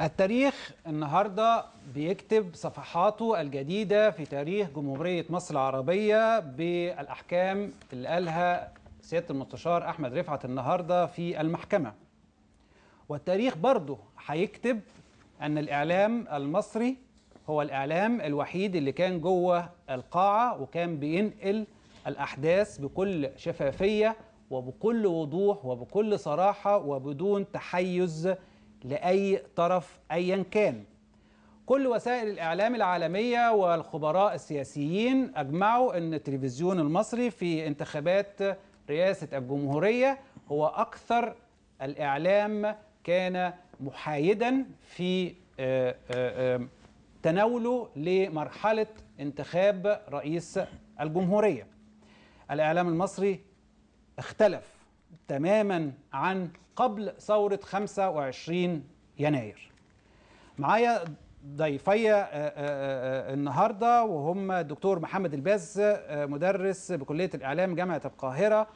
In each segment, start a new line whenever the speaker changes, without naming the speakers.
التاريخ النهارده بيكتب صفحاته الجديدة في تاريخ جمهورية مصر العربية بالأحكام اللي قالها سيادة المستشار أحمد رفعت النهارده في المحكمة. والتاريخ برضه هيكتب أن الإعلام المصري هو الإعلام الوحيد اللي كان جوه القاعة وكان بينقل الأحداث بكل شفافية وبكل وضوح وبكل صراحة وبدون تحيز لأي طرف أيا كان. كل وسائل الإعلام العالمية والخبراء السياسيين أجمعوا أن التلفزيون المصري في انتخابات رئاسة الجمهورية هو أكثر الإعلام كان محايدا في آه، آه، تناوله لمرحلة انتخاب رئيس الجمهورية. الإعلام المصري اختلف تماما عن قبل ثورة 25 يناير. معايا ضيفي آه، آه، آه، النهارده وهم الدكتور محمد الباز مدرس بكلية الإعلام جامعة القاهرة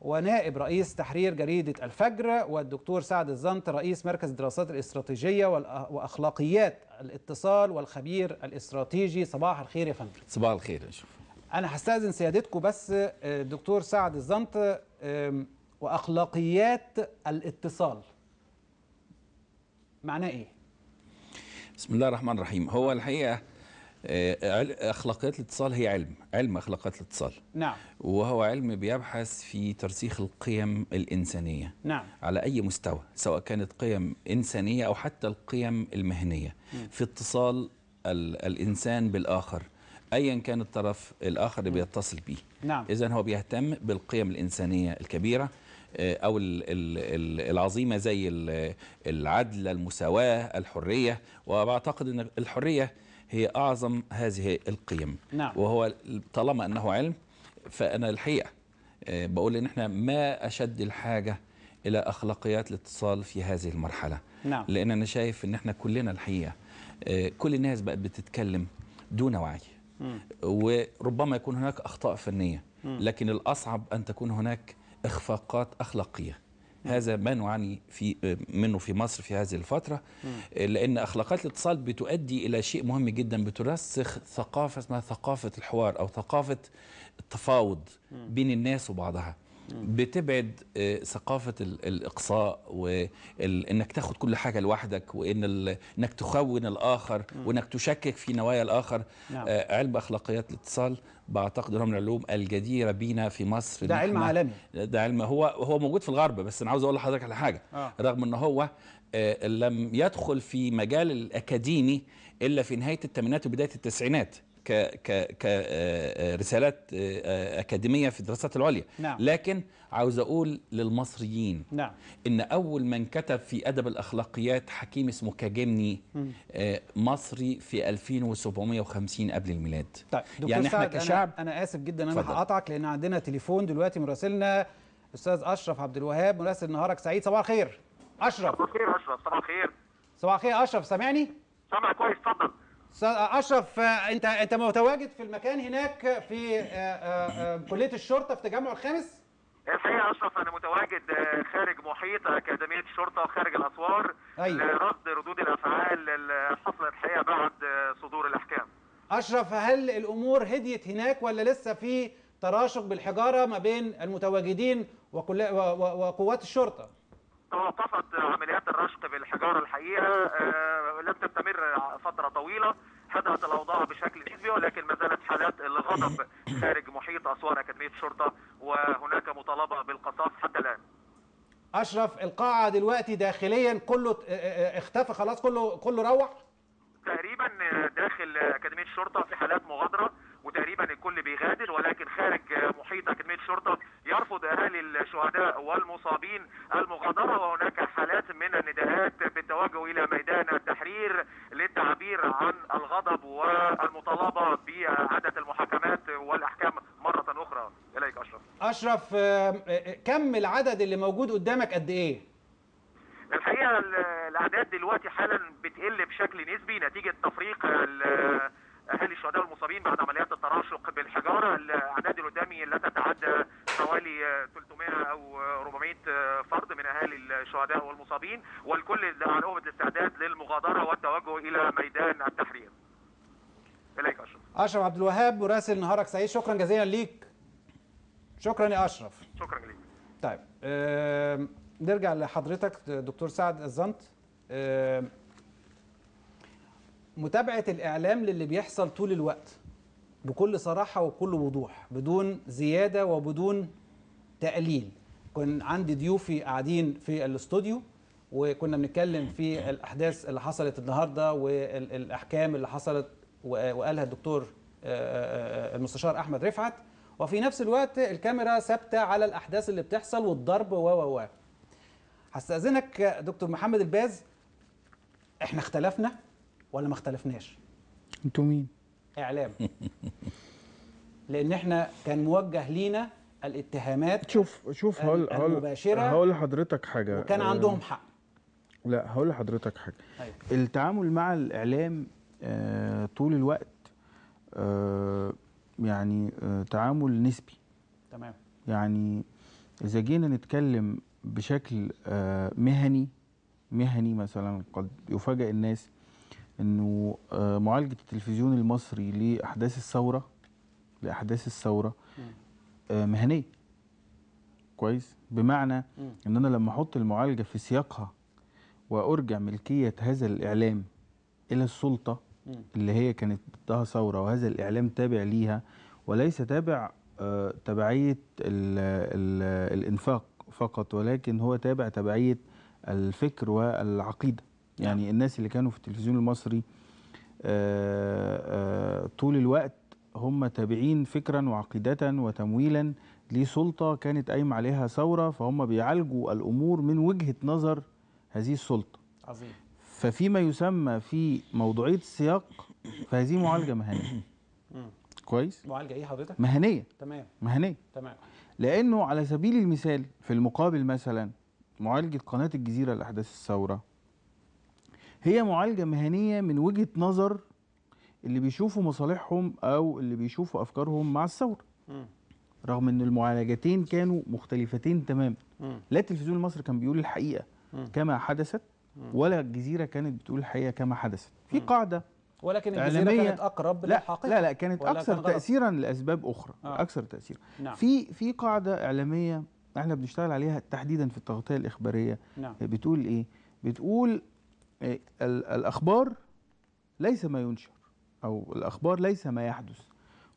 ونائب رئيس تحرير جريدة الفجر والدكتور سعد الزنط رئيس مركز الدراسات الاستراتيجية والأ- وأخلاقيات الاتصال والخبير الاستراتيجي. صباح الخير يا فندم.
صباح الخير يا شوف
أنا هستأذن سيادتكم بس الدكتور سعد الزنط وأخلاقيات الاتصال. معناه إيه؟
بسم الله الرحمن الرحيم. هو الحقيقة آه، أخلاقيات الاتصال هي علم علم أخلاقيات الاتصال.
نعم.
وهو علم بيبحث في ترسيخ القيم الإنسانية
نعم.
على أي مستوى سواء كانت قيم إنسانية أو حتى القيم المهنية. في اتصال ال الإنسان بالآخر ايا كان الطرف الآخر اللي بيتصل بيه.
نعم.
اذا هو بيهتم بالقيم الإنسانية الكبيرة. أو ال- ال- العظيمة زي ال- العدل المساواة الحرية. وبعتقد إن الحرية هي أعظم هذه القيم.
نعم.
وهو طالما أنه علم فأنا الحقيقة آه، بقول إن إحنا ما أشد الحاجة إلى أخلاقيات الاتصال في هذه المرحلة.
نعم.
لأن أنا شايف إن إحنا كلنا الحقيقة آه، كل الناس بقت بتتكلم دون وعي. وربما يكون هناك أخطاء فنية لكن الأصعب أن تكون هناك إخفاقات أخلاقية. هذا ما نعاني في منه في مصر في هذه الفترة. لأن اخلاقيات الاتصال بتؤدي إلى شيء مهم جدا بترسخ ثقافة اسمها ثقافة الحوار أو ثقافة التفاوض بين الناس وبعضها. بتبعد آه، ثقافة ال- الإقصاء وانك تاخد كل حاجة لوحدك وإن إنك تخون الآخر وإنك تشكك في نوايا الآخر
نعم.
آه، علم أخلاقيات الاتصال بعتقد انه من العلوم الجديرة بينا في مصر
ده علم عالمي.
ده علم هو هو موجود في الغرب بس أنا عاوز أقول لحضرتك على حاجة
آه.
رغم إن هو آه، لم يدخل في مجال الأكاديمي إلا في نهاية الثمانينات وبداية التسعينات كرسالات أكاديمية في الدراسات العليا.
نعم.
لكن عاوز أقول للمصريين
نعم.
إن أول من كتب في أدب الأخلاقيات حكيم اسمه كاجمني آه، مصري في 2750 قبل الميلاد.
طيب دكتور
يعني
إحنا
كشعب
أنا, أنا آسف جدا
أنا.
هقطعك لأن عندنا تليفون دلوقتي مراسلنا أستاذ أشرف عبد الوهاب مراسل نهارك سعيد. صباح الخير. أشرف.
صباح الخير أشرف. صباح الخير.
صباح الخير أشرف سامعني؟
سامع كويس اتفضل.
أشرف أنت أنت متواجد في المكان هناك في آه، آه، آه، كلية الشرطة في التجمع الخامس؟
الحقيقة أشرف؟ أنا متواجد خارج محيط أكاديمية الشرطة خارج الأسوار
أيوة.
لرصد ردود الأفعال اللي حصلت الحقيقة بعد صدور الأحكام.
أشرف هل الأمور هديت هناك ولا لسه في تراشق بالحجارة ما بين المتواجدين وقوات الشرطة؟
توقفت عمليات الرشق بالحجاره الحقيقة آه، لم تستمر فترة طويلة هدأت الأوضاع بشكل نسبي ولكن ما زالت حالات الغضب خارج محيط اسوار أكاديمية الشرطه وهناك مطالبة بالقصاص حتى الآن.
أشرف القاعة دلوقتي داخليا كله اه- اه- اختفى خلاص كله كله روح؟
تقريبا داخل أكاديمية الشرطه في حالات مغادرة. وتقريبا الكل بيغادر ولكن خارج محيط اكاديميه الشرطه يرفض أهالي الشهداء والمصابين المغادرة وهناك حالات من النداءات بالتوجه إلى ميدان التحرير للتعبير عن الغضب والمطالبة باعاده المحاكمات والأحكام مرة أخرى. إليك أشرف.
أشرف آه، آه، كم العدد اللي موجود قدامك قد إيه؟
الحقيقة ال- الأعداد دلوقتي حالا بتقل بشكل نسبي نتيجة تفريق ال- أهالي الشهداء والمصابين بعد عمليات التراشق بالحجارة الأعداد اللي قدامي لا تتعدى حوالي آه، 300 أو آه، 400 آه، فرد من أهالي الشهداء والمصابين والكل على أمة الاستعداد للمغادرة والتوجه إلى ميدان التحرير. إليك أشرف.
أشرف عبد الوهاب مراسل نهارك سعيد شكرا جزيلا ليك شكرا يا أشرف
شكرا لك.
طيب آم، نرجع لحضرتك دكتور سعد الزنط آم، متابعة الإعلام للي بيحصل طول الوقت بكل صراحة وبكل وضوح بدون زيادة وبدون تقليل. كان عندي ضيوفي قاعدين في الاستوديو وكنا بنتكلم في الأحداث اللي حصلت النهاردة والأحكام اللي حصلت وقالها الدكتور المستشار أحمد رفعت. وفي نفس الوقت الكاميرا ثابتة على الأحداث اللي بتحصل والضرب و و و هستأذنك يا دكتور محمد الباز. إحنا اختلفنا. ولا ما اختلفناش؟
أنتوا مين؟
إعلام لأن إحنا كان موجه لينا الاتهامات
شوف شوف هقول
المباشرة
هقول لحضرتك حاجة
وكان
آه،
عندهم حق
لا هقول لحضرتك حاجة
أيوة.
التعامل مع الإعلام آه، طول الوقت آه، يعني آه، تعامل نسبي
تمام
يعني إذا جينا نتكلم بشكل آه، مهني مهني مثلا قد يفاجئ الناس إنه آه، معالجة التلفزيون المصري لأحداث الثورة لأحداث الثورة آه، مهنية كويس بمعنى. إن أنا لما أحط المعالجة في سياقها وأرجع ملكية هذا الإعلام إلى
السلطة.
اللي هي كانت ضدها ثورة وهذا الإعلام تابع ليها وليس تابع آه، تبعية ال ال الإنفاق فقط ولكن هو تابع تبعية الفكر والعقيدة يعني الناس اللي كانوا في التلفزيون المصري آه، آه، طول الوقت هم تابعين فكرا وعقيده وتمويلا لسلطة كانت قايمة عليها ثورة فهم بيعالجوا الأمور من وجهة نظر هذه السلطة.
عظيم.
ففيما يسمى في موضوعية السياق فهذه معالجة مهنية.
مم.
كويس؟
معالجة إيه حضرتك؟
مهنية.
تمام.
مهنية.
تمام.
لأنه على سبيل المثال في المقابل مثلا معالجة قناة الجزيرة لأحداث الثورة هي معالجة مهنية من وجهة نظر اللي بيشوفوا مصالحهم أو اللي بيشوفوا أفكارهم مع
الثورة.
رغم إن المعالجتين كانوا مختلفتين تماما. لا التلفزيون المصري كان بيقول الحقيقة
مم.
كما حدثت ولا الجزيرة كانت بتقول الحقيقة كما حدثت في
مم.
قاعدة
ولكن
الجزيرة
كانت أقرب
لا
للحقيقة
لا لا كانت أكثر
كان؟
تاثيرا لأسباب أخرى
آه.
أكثر تاثيرا
نعم
في في قاعدة إعلامية إحنا بنشتغل عليها تحديدا في التغطية الإخبارية
نعم
بتقول إيه بتقول ال- الأخبار ليس ما ينشر أو الأخبار ليس ما يحدث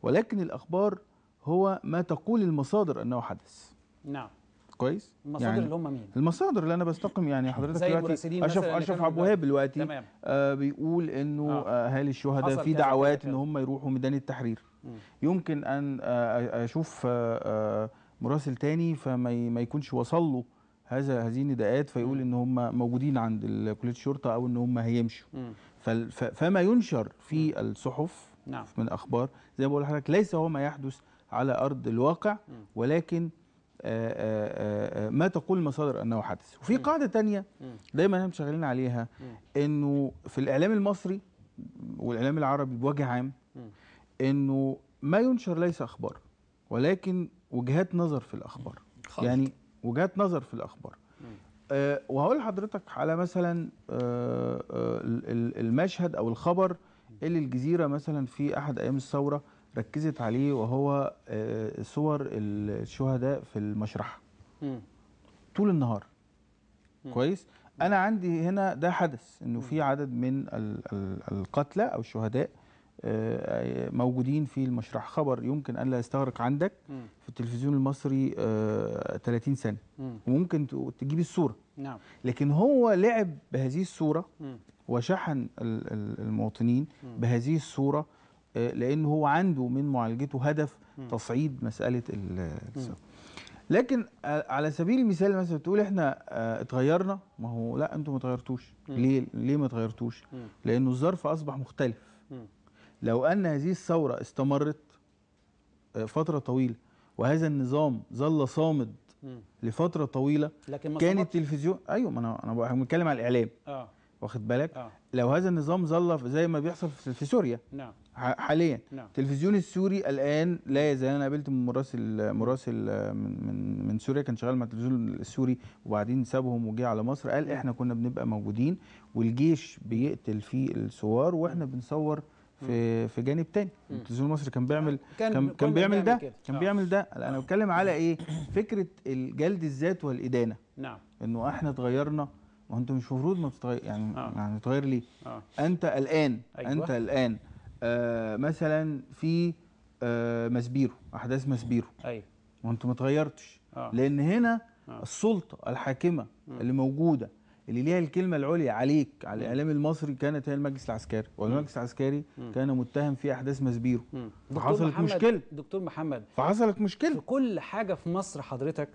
ولكن الأخبار هو ما تقول المصادر أنه حدث
نعم
كويس
المصادر اللي هم مين
المصادر اللي أنا بستقم يعني حضرتك دلوقتي اشرف اشرف عبد الوهاب دلوقتي آه بيقول إنه
آه.
آه. اهالي الشهداء في دعوات
إن.
هم يروحوا ميدان التحرير
مم.
يمكن أن آه أشوف آه آه مراسل تاني فما ما يكونش وصل له هذا هذه النداءات فيقول إن هم موجودين عند كليه الشرطه أو إن هم هيمشوا. فما ينشر في الصحف
نعم.
من أخبار زي ما بقول لحضرتك ليس هو ما يحدث على أرض الواقع. ولكن آه، آه، آه، ما تقول المصادر أنه حدث. وفي قاعدة تانية
مم.
دايما إحنا شغالين عليها إنه في الإعلام المصري والإعلام العربي بوجه عام. إنه ما ينشر ليس أخبار ولكن وجهات نظر في الأخبار.
خلط.
يعني وجهات نظر في
الأخبار.
أه وهقول لحضرتك على مثلا أه ال- المشهد أو الخبر اللي الجزيرة مثلا في أحد أيام الثورة ركزت عليه وهو أه صور الشهداء في
المشرحة.
طول النهار. كويس؟ أنا عندي هنا ده حدث إنه في عدد من ال- ال- القتلى أو الشهداء آه، موجودين في المشرحه خبر يمكن أن لا يستغرق عندك. في التلفزيون المصري آه، 30 سنة
مم.
وممكن تجيب الصورة
نعم
لكن هو لعب بهذه
الصورة.
وشحن ال- ال- المواطنين. بهذه الصورة آه، لأنه هو عنده من معالجته هدف. تصعيد مسألة ال- الثورة. لكن آه، على سبيل المثال مثلا تقول إحنا آه، اتغيرنا ما هو لا أنتوا ما اتغيرتوش. ليه ليه ما اتغيرتوش. لأنه الظرف أصبح مختلف. لو أن هذه الثورة استمرت آه، فترة طويلة وهذا النظام ظل صامد
مم.
لفترة طويلة
لكن ما
كان. التلفزيون أيوه ما أنا أنا بتكلم على الإعلام.
آه.
واخد بالك؟
آه.
لو هذا النظام ظل زي ما بيحصل في سوريا
نعم.
حاليا.
نعم.
التلفزيون السوري الآن لا يزال أنا قابلت مراسل مراسل من من من سوريا كان شغال مع التلفزيون السوري وبعدين سابهم وجه على مصر قال إحنا كنا بنبقى موجودين والجيش بيقتل في الثوار وإحنا بنصور في في جانب تاني. التلفزيون المصري كان بيعمل كان كان بيعمل ده
كده.
كان
آه.
بيعمل ده. أنا بتكلم على إيه؟ فكرة الجلد الذات والإدانة.
نعم.
إنه إحنا اتغيرنا ما انت مش المفروض ما تتغير يعني
آه.
يعني تتغير ليه؟
آه.
أنت الآن
أيوة.
أنت الآن آه مثلا في آه مسبيرو أحداث مسبيرو.
أيوه.
ما انت ما اتغيرتش.
آه.
لأن هنا
آه.
السلطة الحاكمة اللي موجودة اللي ليها الكلمة العليا عليك على الإعلام المصري كانت هي المجلس العسكري. والمجلس العسكري كان متهم في أحداث مسبيرو. فحصلت
دكتور محمد-
مشكلة.
دكتور محمد
فحصلت
في
مشكله
كل حاجة في مصر حضرتك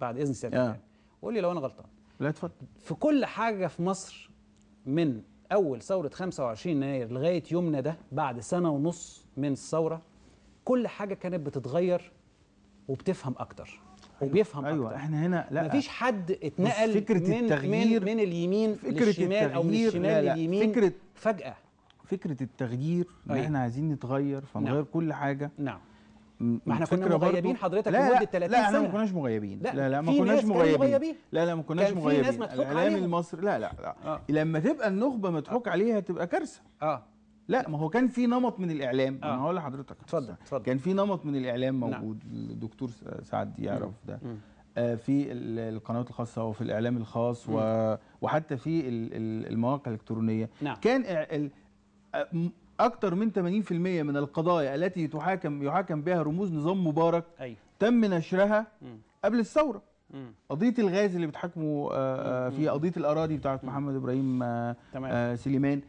بعد إذن سيادتك
آه.
يعني. قول لي لو أنا غلطان.
لا اتفضل.
في كل حاجة في مصر من أول ثورة 25 يناير لغاية يومنا ده بعد سنة ونص من الثورة كل حاجة كانت بتتغير وبتفهم أكتر. وبيفهم
أيوه
أكتر
إحنا هنا لأ
مفيش حد اتنقل
فكرة
من
التغيير-
من, من اليمين
فكرة
للشمال أو من الشمال
لا لا،
لليمين
فكرة-
فجأة
فكرة التغيير إن
أيوة.
إحنا عايزين نتغير فنغير
نعم.
كل حاجة
نعم ما إحنا كنا مغيبين حضرتك
لا
30
لا
إحنا.
ما كناش مغيبين
لا،
لا لا ما كناش مغيبين
مغيبين.
لا لا ما كناش
كان في
مغيبين الاعلام. المصري لا لا لا
آه.
لما تبقى النخبة مضحوك عليها تبقى كارثة
آه
لا ما هو كان في نمط من الإعلام
آه.
أنا هقول لحضرتك
اتفضل، اتفضل.
كان في نمط من الإعلام
نعم.
موجود الدكتور س- سعد يعرف ده
مم.
آه، في ال- القنوات الخاصة وفي الإعلام الخاص و... وحتى في ال- ال- المواقع الإلكترونية
نعم.
كان ال... أكتر من 80% من القضايا التي تحاكم يحاكم بها رموز نظام مبارك
أيوه
تم نشرها
مم.
قبل الثورة
مم.
قضية الغاز اللي بتحاكموا آه، آه،
مم.
في قضية الأراضي بتاعت محمد إبراهيم آه،
تمام
سليمان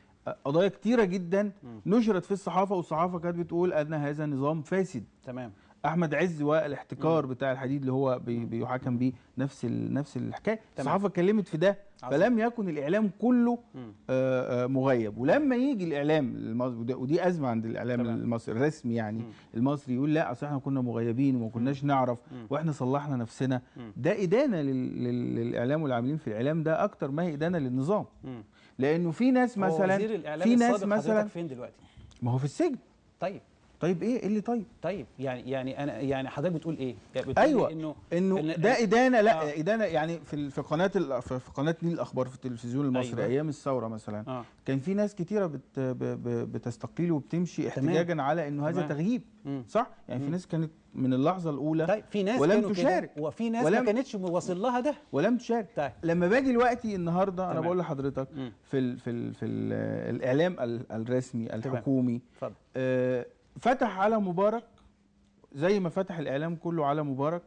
قضايا كتيرة جدا نشرت في الصحافة والصحافة كانت بتقول أن هذا نظام فاسد
تمام
أحمد عز والاحتكار بتاع الحديد اللي هو بي- بيحاكم بيه نفس ال- نفس الحكاية الصحافة اتكلمت في ده. فلم يكن الإعلام كله
مم.
آه، آه، مغيب ولما يجي الإعلام المصري ودي أزمة عند الإعلام
تمام.
المصري الرسمي يعني
مم.
المصري يقول لا أصل إحنا كنا مغيبين وما كناش نعرف
مم.
وإحنا صلحنا نفسنا. ده إدانة لل- لل- للإعلام والعاملين في الإعلام ده أكتر ما هي إدانة للنظام
مم.
لأنه في ناس
هو
مثلا
وزير الإعلام
في ناس مثلا
فين دلوقتي؟
ما هو في السجن.
طيب.
طيب إيه إيه اللي طيب
طيب يعني يعني أنا يعني حضرتك بتقول إيه يعني بتقول أيوه إنه
إنه
إن-
ده إدانة لا
آه.
إدانة يعني في في قناة في في قناة نيل الأخبار في التلفزيون المصري
أيوة.
أيام الثورة مثلا
آه
كان في ناس كتيرة بت بتستقيل وبتمشي
تمام.
احتجاجا على إنه هذا
تمام.
تغييب
مم.
صح يعني في
مم.
ناس كانت من اللحظة الأولى
طيب في ناس
ولم تشارك.
وفي ناس
ولم-
ما كانتش واصل لها ده
ولم تشارك
طيب
لما باجي دلوقتي النهارده أنا
تمام.
بقول لحضرتك
مم.
في ال في ال في ال الإعلام ال- الرسمي الحكومي
اتفضل
آه، فتح على مبارك زي ما فتح الإعلام كله على مبارك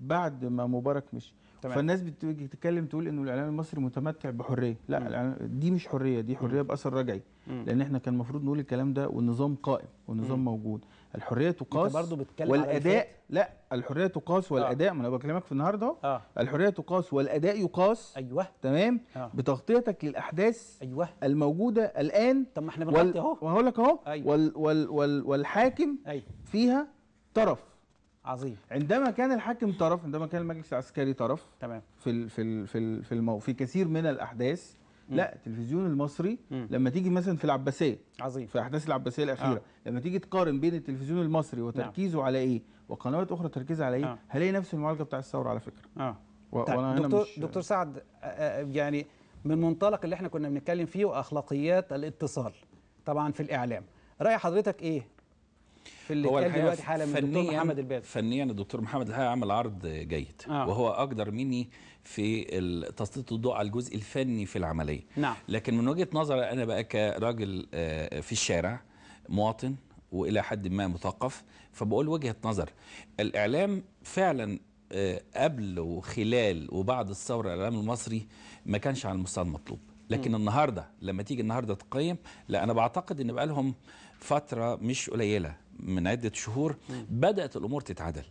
بعد ما مبارك مشي
تمام.
فالناس بتيجي تتكلم تقول إنه الإعلام المصري متمتع بحرية لا. الإعلام- دي مش حرية دي حرية بأثر رجعي
مم.
لأن إحنا كان المفروض نقول الكلام ده والنظام قائم والنظام
مم.
موجود الحرية تقاس
بتتكلم
والاداء. لا الحرية تقاس والأداء ما أنا بكلمك في النهارده أهو.
آه.
الحرية تقاس والأداء يقاس.
أيوه.
تمام؟
آه.
بتغطيتك للأحداث
أيوه.
الموجودة الآن
طب ما
إحنا.
بنغطي أهو.
وهقول لك أهو.
أيوة.
وال... وال... وال... والحاكم
أيوه.
فيها طرف.
عظيم.
عندما كان الحاكم طرف عندما كان المجلس العسكري طرف
تمام.
في ال... في ال... في ال... في, المو... في كثير من الأحداث لا التلفزيون المصري. لما تيجي مثلا في العباسية
عظيم
في أحداث العباسية الأخيرة
آه.
لما تيجي تقارن بين التلفزيون المصري وتركيزه على إيه وقنوات أخرى تركيزها على إيه
آه.
هلاقي نفس المعالجة بتاع الثورة على فكرة
آه
و...
طيب
وأنا هنا
دكتور
مش
دكتور سعد آه، آه، يعني من منطلق اللي إحنا كنا بنتكلم فيه وأخلاقيات الاتصال طبعا في الإعلام رأي حضرتك إيه في اللي
هو
دلوقتي حالا من الدكتور محمد الباز.
فنيا الدكتور محمد الحقيقة عمل عرض جيد.
آه.
وهو أقدر مني في تسليط الضوء على الجزء الفني في العملية.
نعم.
لكن من وجهة نظري أنا بقى كراجل آه، في الشارع مواطن وإلى حد ما مثقف فبقول وجهة نظر. الإعلام فعلا آه، قبل وخلال وبعد الثورة الإعلام المصري ما كانش على المستوى المطلوب. لكن النهارده لما تيجي النهارده تقيم لا أنا بعتقد إن بقى لهم فترة مش قليلة. من عدة شهور بدأت الأمور تتعدل.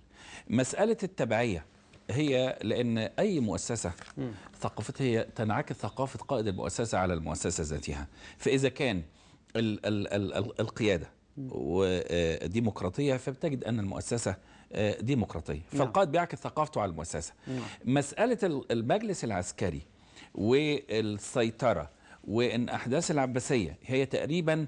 مسألة التبعية هي لأن أي مؤسسة ثقافتها هي تنعكس ثقافة قائد المؤسسة على المؤسسة ذاتها. فإذا كان ال ال ال ال القيادة وديمقراطيه فبتجد أن المؤسسة آه، ديمقراطية. فالقائد بيعكس ثقافته على المؤسسة. مسألة ال- المجلس العسكري والسيطرة وإن أحداث العباسية هي تقريبا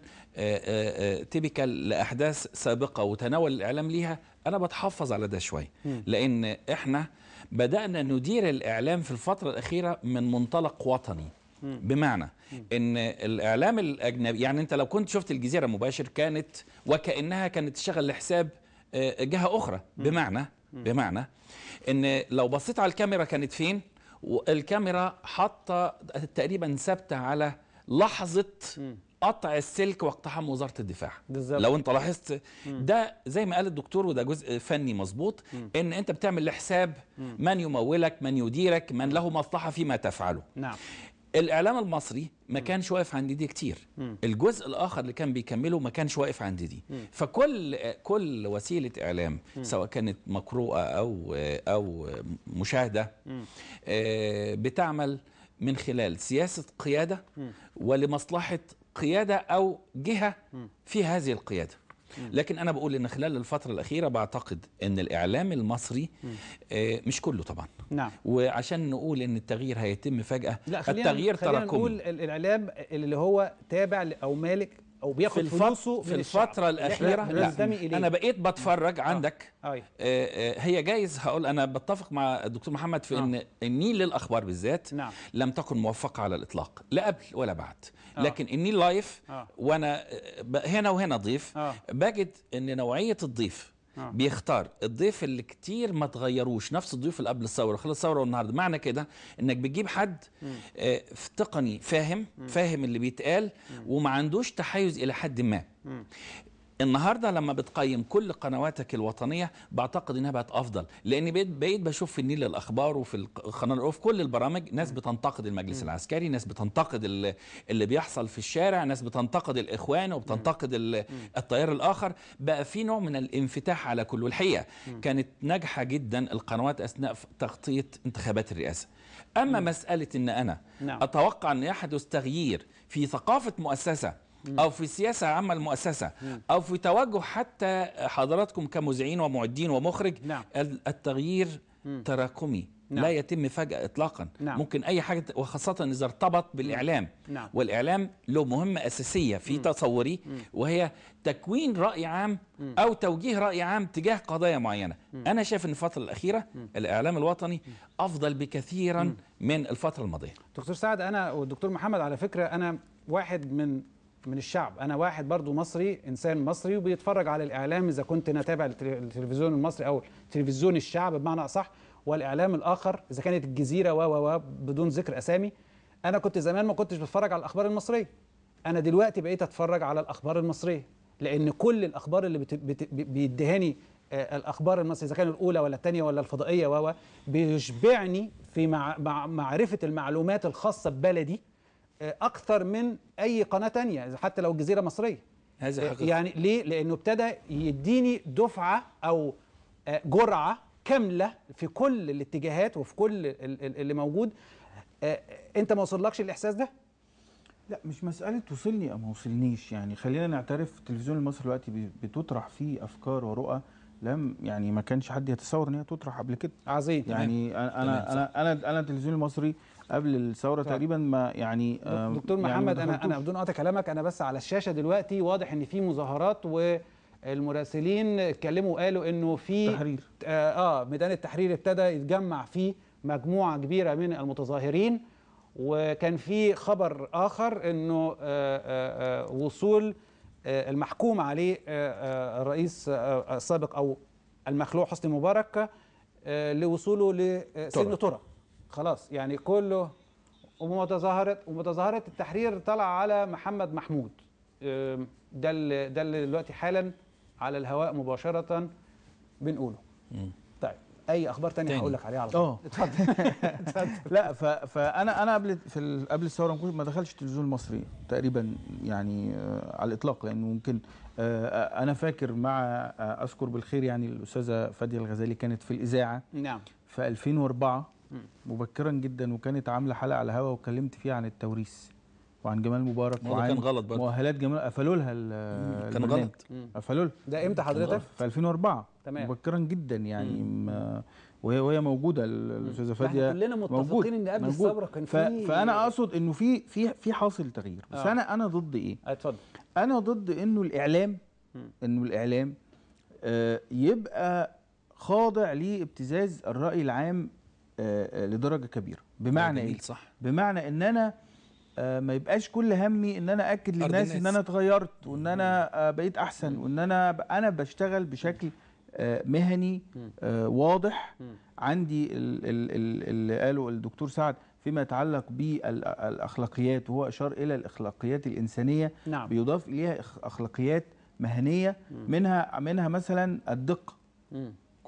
تيبيكال لأحداث سابقة وتناول الإعلام ليها أنا بتحفظ على ده شوية لأن إحنا بدأنا ندير الإعلام في الفترة الأخيرة من منطلق وطني. بمعنى إن الإعلام الأجنبي يعني أنت لو كنت شفت الجزيرة مباشر كانت وكأنها كانت تشتغل لحساب آه، جهة أخرى. بمعنى بمعنى إن لو بصيت على الكاميرا كانت فين؟ والكاميرا حاطة تقريبا ثابتة على لحظة قطع السلك واقتحام وزارة الدفاع.
بالظبط.
لو انت لاحظت ده زي ما قال الدكتور وده جزء فني مظبوط إن أنت بتعمل لحساب من يمولك من يديرك من له مصلحة فيما تفعله.
نعم.
الإعلام المصري ما كانش واقف عند دي كتير. الجزء الآخر اللي كان بيكمله ما كانش واقف عند دي. فكل كل وسيلة إعلام سواء كانت مقروءة أو أو مشاهدة آه، بتعمل من خلال سياسة قيادة ولمصلحة قيادة أو جهة في هذه القيادة. لكن أنا بقول إن خلال الفترة الأخيرة بعتقد إن الإعلام المصري آه، مش كله طبعا.
نعم.
وعشان نقول إن التغيير هيتم فجأة
لا خلينا
التغيير
خلينا
تراكمي.
نقول ال- الإعلام اللي هو تابع أو مالك أو
في
بياخد
الفت-
فلوسه
في. الفترة
الأخيرة
لا
إليه
أنا بقيت بتفرج عندك
أي.
آه، آه، هي جايز هقول أنا بتفق مع الدكتور محمد في
آه.
إن النيل للأخبار بالذات
نعم.
لم تكن موفقة على الإطلاق لا قبل ولا بعد
آه.
لكن النيل لايف
آه.
وأنا آه، هنا وهنا ضيف
آه.
بجد إن نوعية الضيف
آه.
بيختار الضيف اللي كتير ما تغيروش نفس الضيف اللي قبل الثورة. خلال الثورة والنهاردة. معنى كده إنك بتجيب حد آه، في تقني فاهم؟ فاهم اللي بيتقال وما عندوش تحيز إلى حد ما. النهارده لما بتقيم كل قنواتك الوطنية بعتقد إنها بقت أفضل لأن بقيت بقيت بشوف في النيل الأخبار وفي القناه وفي كل البرامج ناس بتنتقد المجلس العسكري ناس بتنتقد ال- اللي بيحصل في الشارع ناس بتنتقد الإخوان وبتنتقد ال- التيار الآخر. بقى في نوع من الانفتاح على كل والحقيقة. كانت ناجحة جدا القنوات أثناء تغطية انتخابات الرئاسة. أما مسألة إن أنا
نعم.
أتوقع إن يحدث تغيير في ثقافة مؤسسة أو في سياسه عامه المؤسسة. أو في توجه حتى حضراتكم كمذيعين ومعدين ومخرج
نعم.
ال- التغيير تراكمي.
نعم.
لا يتم فجأة اطلاقا.
نعم.
ممكن أي حاجة وخاصة إذا ارتبط بالإعلام.
نعم.
والإعلام له مهمة أساسية في تصوري وهي تكوين رأي عام أو توجيه رأي عام تجاه قضايا معينة. أنا شايف إن الفترة الأخيرة الإعلام الوطني أفضل بكثيرا من الفترة الماضية.
دكتور سعد أنا والدكتور محمد على فكرة أنا واحد من من الشعب. أنا واحد برضو مصري إنسان مصري وبيتفرج على الإعلام إذا كنت أنا تابع التل- التلفزيون المصري أو تلفزيون الشعب بمعنى أصح والإعلام الآخر إذا كانت الجزيرة و و و بدون ذكر أسامي. أنا كنت زمان ما كنتش بتفرج على الأخبار المصرية. أنا دلوقتي بقيت أتفرج على الأخبار المصرية لأن كل الأخبار اللي بت... بت... بيدهاني آه، الأخبار المصرية إذا كانت الأولى ولا الثانية ولا الفضائية و بيشبعني في مع... مع... معرفة المعلومات الخاصة ببلدي. أكثر من أي قناة تانية حتى لو الجزيرة مصرية.
هذا حقيقة.
يعني ليه؟ لأنه ابتدى يديني دفعة أو آه، جرعة كاملة في كل الاتجاهات وفي كل ال- ال- اللي موجود. آه، أنت ما وصلكش الإحساس ده؟
لا مش مسألة وصلني أو ما وصلنيش. يعني خلينا نعترف التلفزيون المصري دلوقتي بتطرح فيه أفكار ورؤى لم يعني ما كانش حد يتصور إن هي تطرح قبل كده.
عظيم.
يعني
تمام،
أنا أنا أنا, أنا التلفزيون المصري قبل الثورة
صح.
تقريبا ما يعني آم،
دكتور
يعني
محمد أنا
أنا.
بدون قطع كلامك أنا بس على الشاشة دلوقتي واضح إن في مظاهرات والمراسلين اتكلموا وقالوا إنه في
تحرير.
آه, آه ميدان التحرير ابتدى يتجمع فيه مجموعة كبيرة من المتظاهرين وكان في خبر آخر إنه آه آه آه وصول آه المحكوم عليه آه آه الرئيس آه السابق أو المخلوع حسني مبارك آه لوصوله لسجن
ترى.
خلاص يعني كله ومتظاهرة ومتظاهرة التحرير طلع على محمد محمود. ده اللي ده اللي دلوقتي حالا على الهواء مباشرة بنقوله. طيب أي أخبار تانية
تاني.
هقول لك عليها على طول.
آه. لا ف... فانا أنا قبل في ال... قبل الثورة ما دخلش التلفزيون المصري تقريبا يعني آه، على الإطلاق لأنه ممكن آه، آه، أنا فاكر مع آه، أذكر بالخير يعني الأستاذة فادية الغزالي كانت في الإذاعة.
نعم.
في 2004 مبكرا جدا وكانت عاملة حلقة على الهواء واتكلمت فيها عن التوريث وعن جمال مبارك وعن
كان غلط برضه.
مؤهلات جمال قفلوا لها ال-
كان. غلط
قفلوا لها
ده إمتى حضرتك؟
في 2004
تمام.
مبكرا جدا يعني ما وهي وهي موجودة ال- الأستاذة
إحنا
فادية
كلنا
موجود
متفقين إن قبل
موجود.
الثورة كان. في
فأنا أقصد إنه في في في حاصل تغيير بس
آه.
أنا أنا ضد إيه
اتفضل
أنا ضد إنه الإعلام إنه الإعلام آه، يبقى خاضع لابتزاز الرأي العام آه، آه، لدرجة كبيرة. بمعنى
جميل،
إيه؟
صح.
بمعنى إن أنا آه، ما يبقاش كل همي إن أنا اكد للناس
إن.
أنا اتغيرت وإن أنا آه، بقيت أحسن وإن أنا أنا بشتغل بشكل آه، مهني آه، واضح. عندي ال- ال- ال- اللي قاله الدكتور سعد فيما يتعلق بالاخلاقيات وهو أشار إلى الأخلاقيات الإنسانية
نعم.
بيضاف إليها أخلاقيات مهنية منها منها مثلا
الدقة.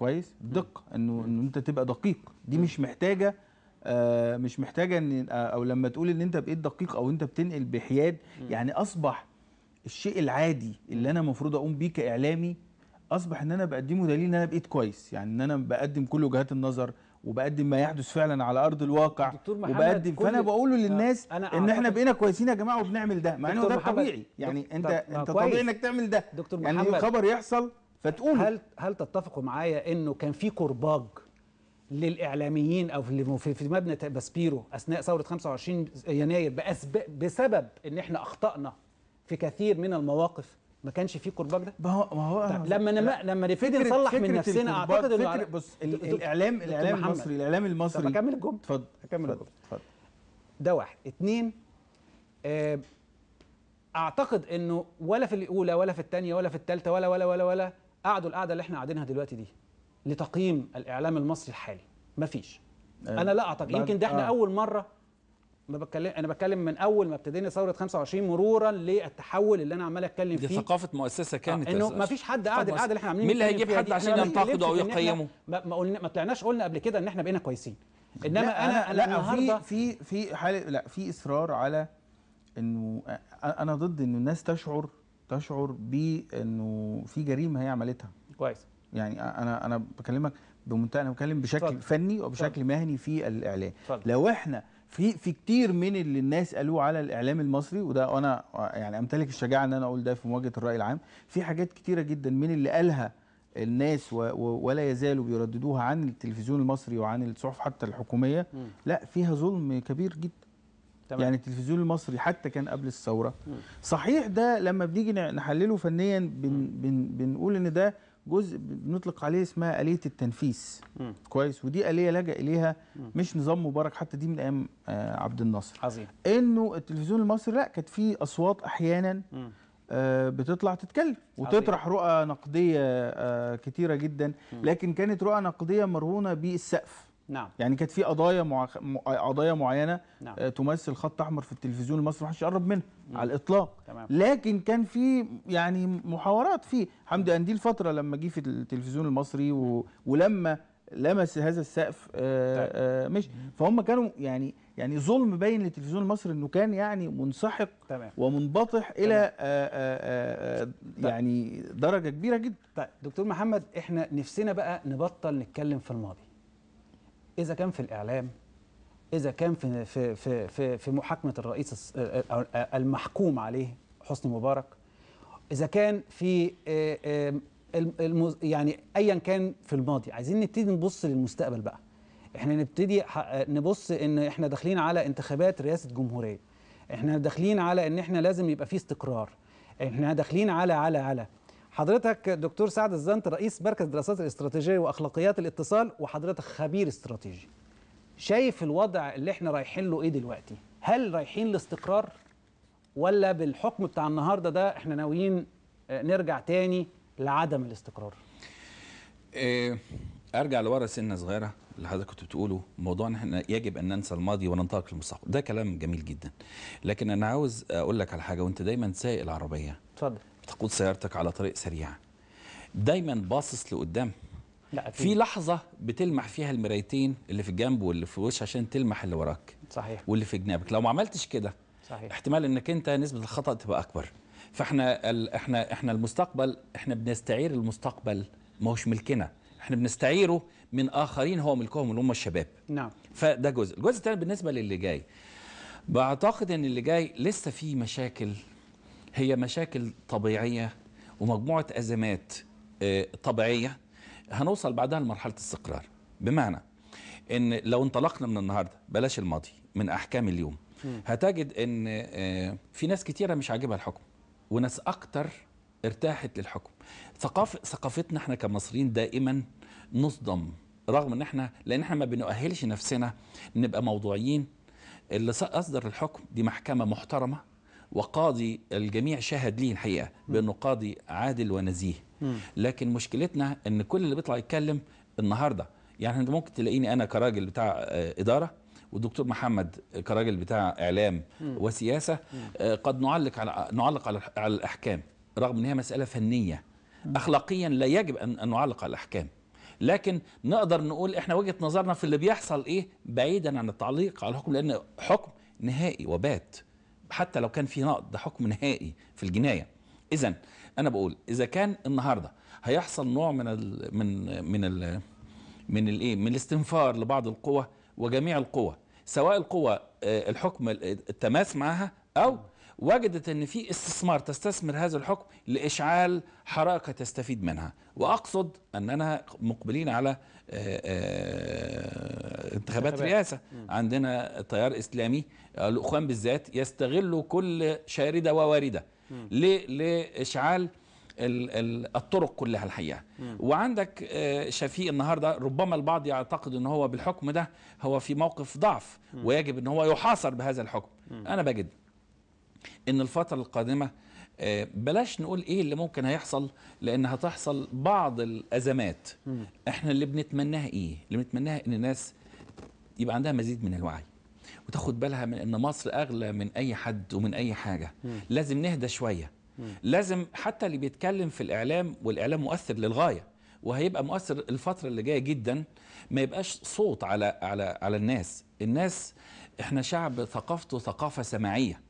كويس الدقه إنه ان أنت تبقى دقيق. دي مش محتاجة آه مش محتاجة إن آه أو لما تقول إن أنت بقيت دقيق أو أنت بتنقل بحياد يعني أصبح الشيء العادي اللي أنا المفروض أقوم بيه كإعلامي أصبح إن أنا بقدمه دليل إن أنا بقيت كويس. يعني إن أنا بقدم كل وجهات النظر وبقدم ما يحدث فعلا على أرض الواقع
دكتور محمد،
وبقدم. فأنا بقوله للناس
آه، أنا
إن
إحنا
بقينا كويسين يا جماعة وبنعمل ده مع
إنه
ده طبيعي. يعني
أنت آه،
أنت
كويس.
طبيعي إنك تعمل ده.
دكتور
يعني
محمد،
الخبر يحصل فتقوله
هل هل تتفقوا معايا إنه كان في كرباج للإعلاميين أو في في- في مبنى باسبيرو أثناء ثورة 25 يناير بسبب إن إحنا أخطأنا في كثير من المواقف؟ ما كانش في كرباج ده؟
ما هو ما هو
طيب لما نما لما نبتدي
فكرة-
نصلح من نفسنا أعتقد إنه
فكرة بص الاعلام
الإعلام.
المصري الإعلام
طب
المصري
أكمل الجملة.
اتفضل.
أكمل
اتفضل.
الجملة.
اتفضل
ده واحد. اتنين آه، أعتقد إنه ولا في الأولى ولا في الثانية ولا في الثالثة ولا ولا ولا ولا قعدوا القعدة اللي إحنا قاعدينها دلوقتي دي لتقييم الإعلام المصري الحالي. مفيش.
آه،
أنا لا
أعتقد.
يمكن ده إحنا
آه.
أول مرة ما بتكلم أنا بتكلم من أول ما ابتدينا ثورة 25 مرورا للتحول اللي أنا عمال أتكلم
دي
فيه.
ثقافة مؤسسة كانت
آه،
إنه.
ما فيش حد قاعد القعده اللي إحنا عاملين
مين اللي هيجيب حد
دي؟
عشان ينتقده
أو
يقيمه؟
ما ما, قلنا ما طلعناش قلنا قبل كده إن إحنا بقينا كويسين. إنما
لا
أنا أنا
لا
النهارده
في في في حاله لا في إصرار على إنه أنا ضد انه الناس تشعر تشعر بأنه في جريمة هي عملتها
كويس
يعني أنا أنا بكلمك بمنتهى أنا بتكلم بشكل
اتفضل.
فني وبشكل مهني في الإعلام
اتفضل.
لو إحنا في في كتير من اللي الناس قالوه على الإعلام المصري وده وأنا يعني أمتلك الشجاعة إن أنا أقول ده في مواجهة الرأي العام في حاجات كتيرة جدا من اللي قالها الناس و و ولا يزالوا بيرددوها عن التلفزيون المصري وعن الصحف حتى الحكومية
مم.
لا فيها ظلم كبير جدا
تمام.
يعني التلفزيون المصري حتى كان قبل الثورة. صحيح ده لما بنيجي نحلله فنيا بن بن بنقول إن ده جزء بنطلق عليه اسمها آلية التنفيس.
مم.
كويس. ودي آلية لجأ إليها مش نظام مبارك حتى دي من أيام آه، عبد الناصر.
عظيم.
إنه التلفزيون المصري لا كانت فيه أصوات أحيانا. آه، بتطلع تتكلم وتطرح رؤى نقدية آه، كتيرة جدا. لكن كانت رؤى نقدية مرهونة بالسقف.
نعم.
يعني كانت في قضايا مع... قضايا معينة
نعم.
آه، تمثل خط أحمر في التلفزيون المصري محدش يقرب منها على الإطلاق.
تمام.
لكن كان في يعني محاورات فيه. حمدي قنديل فتره لما جه في التلفزيون المصري و... ولما لمس هذا السقف آه آه مش. فهم كانوا يعني يعني ظلم باين للتلفزيون المصري إنه كان يعني منسحق
تمام.
ومنبطح إلى آه آه آه آه يعني درجة كبيرة جدا.
طيب دكتور محمد إحنا نفسنا بقى نبطل نتكلم في الماضي. إذا كان في الإعلام إذا كان في في في في, في محاكمة الرئيس الس- آه، آه، المحكوم عليه حسني مبارك إذا كان في آه، آه، يعني ايا كان في الماضي. عايزين نبتدي نبص للمستقبل بقى. إحنا نبتدي نبص إن إحنا داخلين على انتخابات رئاسة جمهورية. إحنا داخلين على إن إحنا لازم يبقى في استقرار. إحنا داخلين على على على حضرتك دكتور سعد الزنت رئيس مركز الدراسات الاستراتيجية وأخلاقيات الاتصال وحضرتك خبير استراتيجي. شايف الوضع اللي إحنا رايحين له إيه دلوقتي؟ هل رايحين لاستقرار ولا بالحكم بتاع النهارده ده إحنا ناويين آه، نرجع تاني لعدم الاستقرار؟
إيه، أرجع لورا سنة صغيرة اللي حضرتك كنت بتقوله موضوع إن إحنا يجب أن ننسى الماضي وننطلق للمستقبل ده كلام جميل جدا. لكن أنا عاوز أقول لك على حاجة وأنت دايما سايق العربيه
اتفضل.
بتقود سيارتك على طريق سريع. دايما باصص لقدام.
لا.
في لحظة بتلمح فيها المرايتين اللي في الجنب واللي في وش عشان تلمح اللي وراك.
صحيح.
واللي في جنابك. لو ما عملتش كده
صحيح.
احتمال إنك أنت نسبة الخطأ تبقى أكبر. فإحنا ال... إحنا إحنا المستقبل إحنا بنستعير المستقبل ما هوش ملكنا. إحنا بنستعيره من آخرين هو ملكهم اللي هم الشباب.
نعم.
فده جزء. الجزء الثاني بالنسبة للي جاي. بعتقد إن اللي جاي لسه في مشاكل هي مشاكل طبيعية ومجموعة أزمات آه، طبيعية. هنوصل بعدها لمرحلة استقرار. بمعنى إن لو انطلقنا من النهارده بلاش الماضي من أحكام اليوم. هتجد إن آه، في ناس كتيرة مش عاجبها الحكم وناس أكتر ارتاحت للحكم. ثقافه ثقافتنا إحنا كمصريين دائما نصدم رغم إن إحنا لأن إحنا ما بنؤهلش نفسنا نبقى موضوعيين. اللي أصدر الحكم دي محكمة محترمة وقاضي الجميع شاهد ليه الحقيقة بأنه قاضي عادل ونزيه. لكن مشكلتنا إن كل اللي بيطلع يتكلم النهارده. يعني انت ممكن تلاقيني أنا كراجل بتاع آه، إدارة والدكتور محمد كراجل بتاع إعلام وسياسة آه، قد نعلق على نعلق على على الأحكام رغم إن هي مسألة فنية. اخلاقيا لا يجب أن أن نعلق على الأحكام. لكن نقدر نقول إحنا وجهة نظرنا في اللي بيحصل إيه بعيدا عن التعليق على الحكم لأن حكم نهائي وبات. حتى لو كان في نقد ده حكم نهائي في الجناية. اذا أنا بقول إذا كان النهارده هيحصل نوع من ال من من ال من الايه من الاستنفار لبعض القوى وجميع القوى سواء القوى آه، الحكم التماس معها أو وجدت إن في استثمار تستثمر هذا الحكم لإشعال حركة تستفيد منها. وأقصد أننا مقبلين على آه، آه، انتخابات. رئاسه عندنا تيار إسلامي الاخوان بالذات يستغلوا كل شاردة وواردة لإشعال ال- ال- الطرق كلها الحقيقة وعندك آه، شفيق النهارده ربما البعض يعتقد إن هو بالحكم ده هو في موقف ضعف ويجب إن هو يحاصر بهذا الحكم. أنا بجد إن الفترة القادمة آه، بلاش نقول إيه اللي ممكن هيحصل لأن هتحصل بعض الأزمات. إحنا اللي بنتمناها إيه؟ اللي بنتمناها إن الناس يبقى عندها مزيد من الوعي وتاخد بالها من إن مصر أغلى من أي حد ومن أي حاجة. لازم نهدى شوية. لازم حتى اللي بيتكلم في الإعلام والإعلام مؤثر للغاية وهيبقى مؤثر الفترة اللي جاية جدا. ما يبقاش صوت على على على الناس. الناس إحنا شعب ثقافته ثقافة سماعيه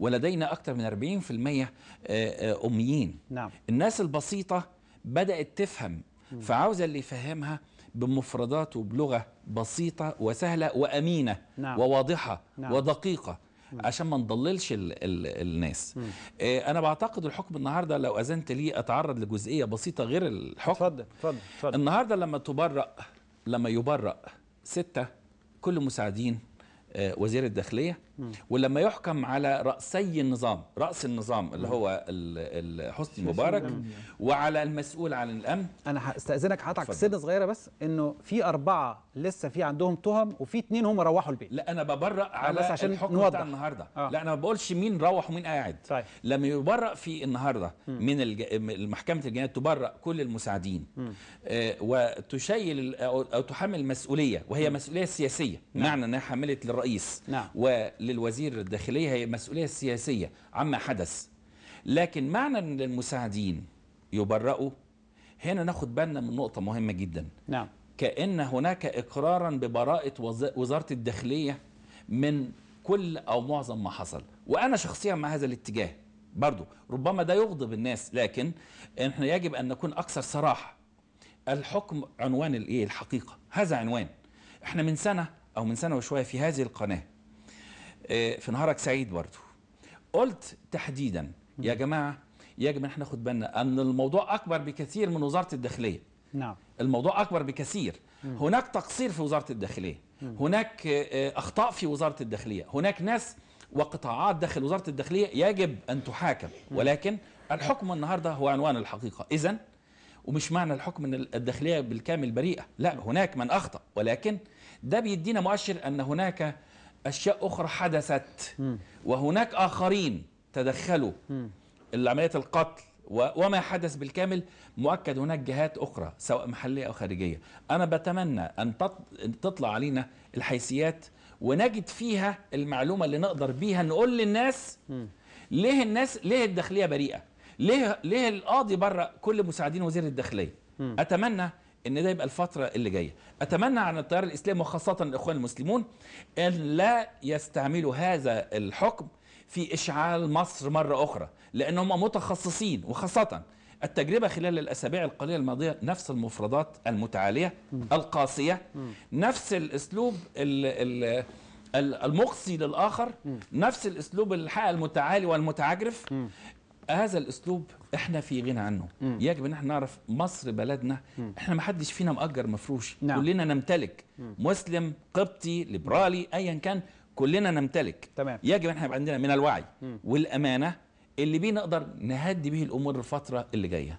ولدينا أكثر من 40% آه، آه، أميين.
نعم.
الناس البسيطة بدأت تفهم فعاوزة اللي يفهمها بمفردات وبلغة بسيطة وسهلة وأمينة
نعم.
وواضحة
نعم.
ودقيقة عشان ما نضللش ال ال الناس. آه أنا بعتقد الحكم النهاردة لو أذنت لي أتعرض لجزئية بسيطة غير الحكم.
اتفضل اتفضل
النهارده لما تبرأ لما يبرأ ستة كل مساعدين آه، وزير الداخلية ولما يحكم على رأسي النظام رأس النظام اللي هو حسني مبارك وعلى المسؤول عن الأمن.
أنا هستأذنك حضرتك
اتفضل.
سنه صغيرة بس إنه في أربعة لسه في عندهم تهم وفي اتنين هم روحوا البيت.
لا أنا ببرأ على
بس عشان
الحكم
نوضح.
بتاع النهارده.
آه.
لا أنا ما بقولش مين روح ومين قاعد.
طيب.
لما يبرأ في النهارده من الج... محكمة الجنايات تبرأ كل المساعدين. آه وتشيل أو تحمل المسؤولية وهي مسؤولية سياسية. معنى إنها حملت للرئيس.
نعم.
وللوزير الداخلية هي مسؤولية سياسية عما حدث. لكن معنى إن المساعدين يبرأوا هنا ناخد بالنا من نقطة مهمة جدا.
نعم.
كأن هناك إقرارا ببراءة وز- وزارة الداخلية من كل أو معظم ما حصل. وأنا شخصيا مع هذا الاتجاه برضو. ربما ده يغضب الناس لكن إحنا يجب أن نكون أكثر صراحة. الحكم عنوان الإيه؟ الحقيقة. هذا عنوان. إحنا من سنة أو من سنة وشوية في هذه القناة. في نهارك سعيد برضو. قلت تحديدا يا جماعة يجب أن إحنا ناخد بالنا أن الموضوع أكبر بكثير من وزارة الداخلية.
نعم.
الموضوع أكبر بكثير. هناك تقصير في وزارة الداخلية. هناك آه، أخطاء في وزارة الداخلية. هناك ناس وقطاعات داخل وزارة الداخلية يجب أن تحاكم. ولكن الحكم النهارده هو عنوان الحقيقة. اذا ومش معنى الحكم إن الداخلية بالكامل بريئة. لا هناك من أخطأ. ولكن ده بيدينا مؤشر أن هناك أشياء أخرى حدثت. وهناك آخرين تدخلوا. عملية القتل وما حدث بالكامل مؤكد هناك جهات أخرى سواء محلية أو خارجية. أنا بتمنى أن تطلع علينا الحيثيات ونجد فيها المعلومة اللي نقدر بيها نقول للناس ليه الناس ليه الداخلية بريئة؟ ليه ليه القاضي بره كل مساعدين وزير الداخلية؟ أتمنى إن ده يبقى الفترة اللي جاية. أتمنى عن التيار الإسلامي وخاصة الإخوان المسلمون إن لا يستعملوا هذا الحكم في إشعال مصر مرة أخرى لأن هم متخصصين وخاصة التجربة خلال الأسابيع القليلة الماضية نفس المفردات المتعالية القاسية نفس الأسلوب ال ال ال- المقصي للآخر نفس الأسلوب الحق المتعالي والمتعجرف. هذا الأسلوب إحنا في غنى عنه.
مم.
يجب ان إحنا نعرف مصر بلدنا. إحنا ما حدش فينا مأجر مفروش.
نعم.
كلنا نمتلك. مسلم قبطي ليبرالي ايا كان كلنا نمتلك.
تمام.
يجب ان إحنا يبقى عندنا من الوعي والأمانة اللي بيه نقدر نهدي به الأمور الفترة اللي جاية.